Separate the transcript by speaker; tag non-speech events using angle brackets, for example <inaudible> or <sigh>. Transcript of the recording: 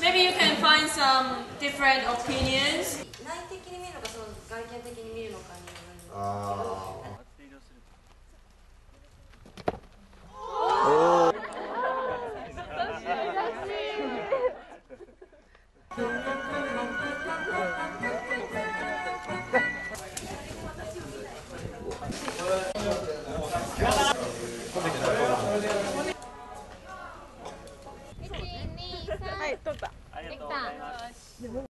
Speaker 1: Maybe you can find some different opinions. 内
Speaker 2: 的に見るのか、その外見的に見るのかによるんです
Speaker 3: けど。Thank <laughs> <laughs> you.
Speaker 4: はい、取った。できた。